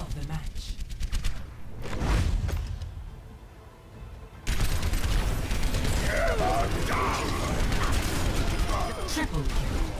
of the match. Triple kill.